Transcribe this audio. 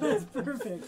That's perfect.